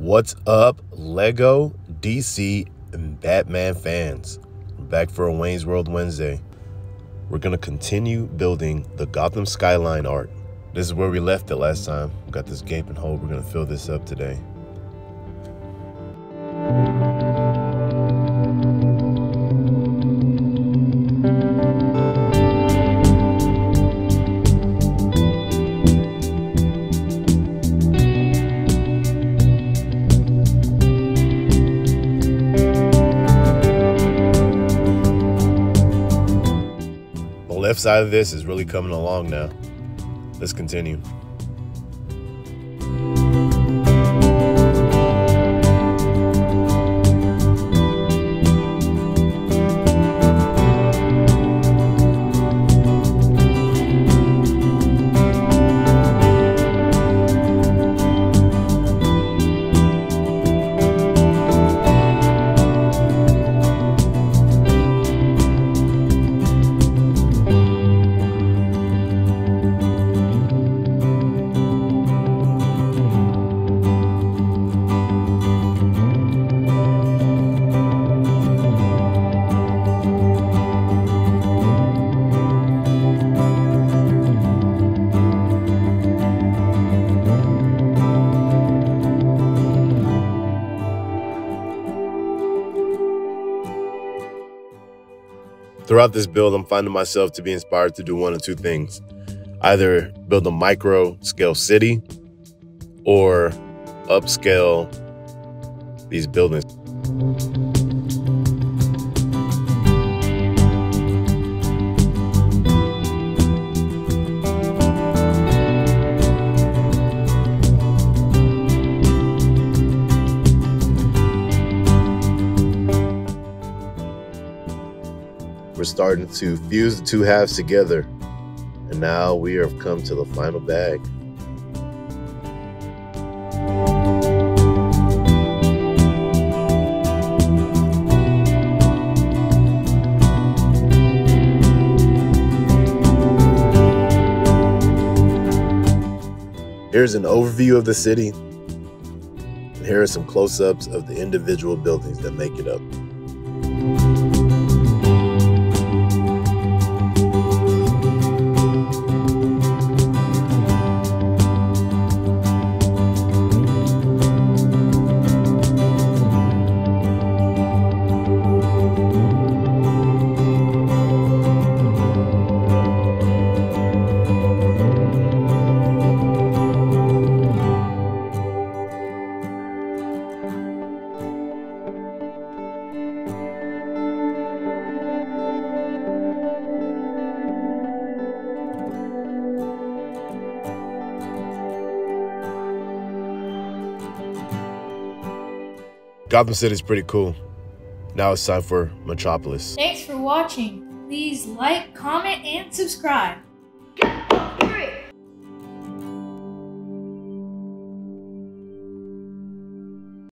What's up, Lego, DC, and Batman fans? Back for a Wayne's World Wednesday. We're going to continue building the Gotham skyline art. This is where we left it last time. We got this gaping hole. We're going to fill this up today. Left side of this is really coming along now. Let's continue. Throughout this build, I'm finding myself to be inspired to do one of two things either build a micro scale city or upscale these buildings. We're starting to fuse the two halves together. And now we have come to the final bag. Here's an overview of the city. And here are some close-ups of the individual buildings that make it up. Gotham City is pretty cool. Now it's time for Metropolis. Thanks for watching. Please like, comment, and subscribe.